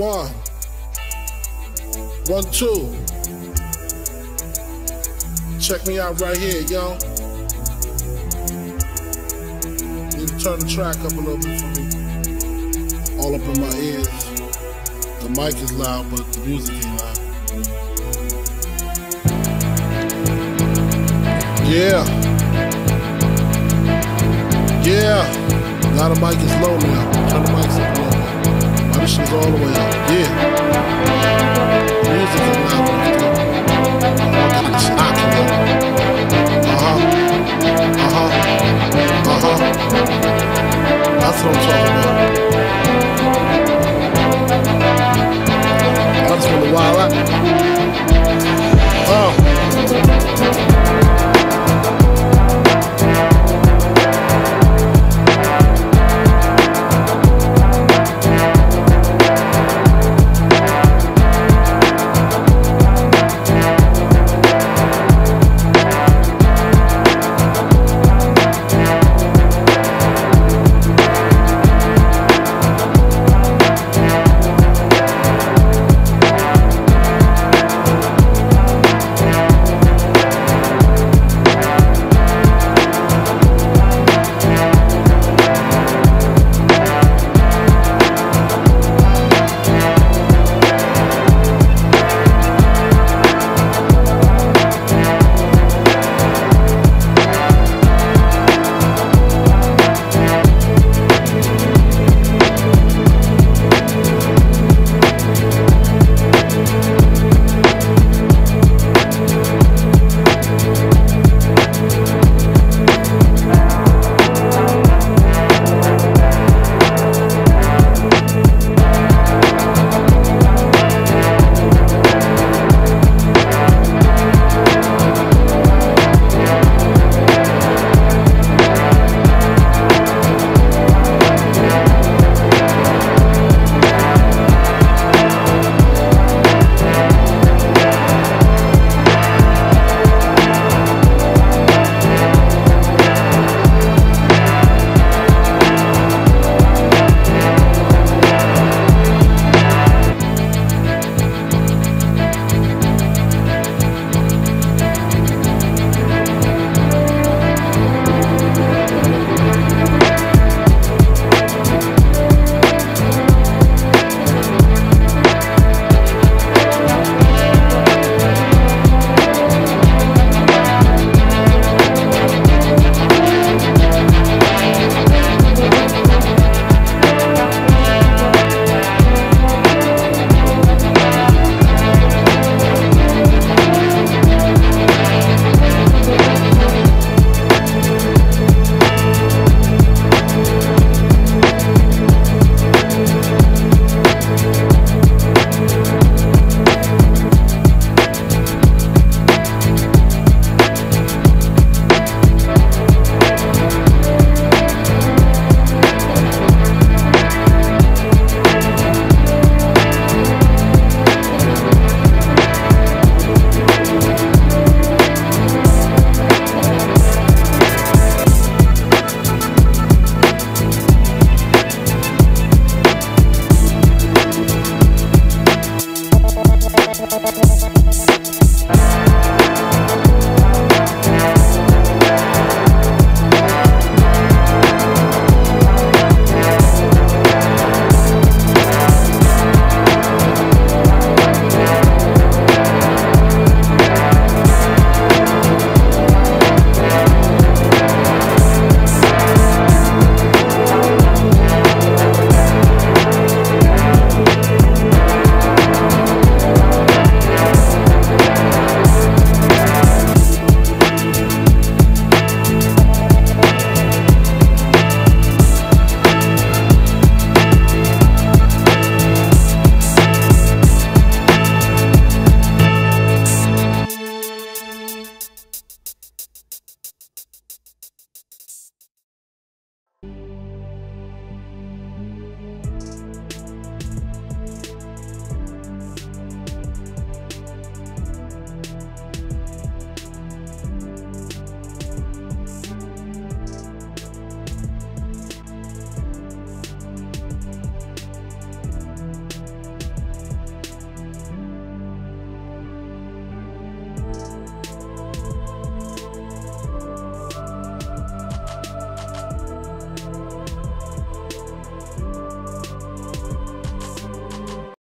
One. One, two. Check me out right here, yo. Need to turn the track up a little bit for me. All up in my ears. The mic is loud, but the music ain't loud. Yeah. Yeah. Now the mic is low now. Turn the mics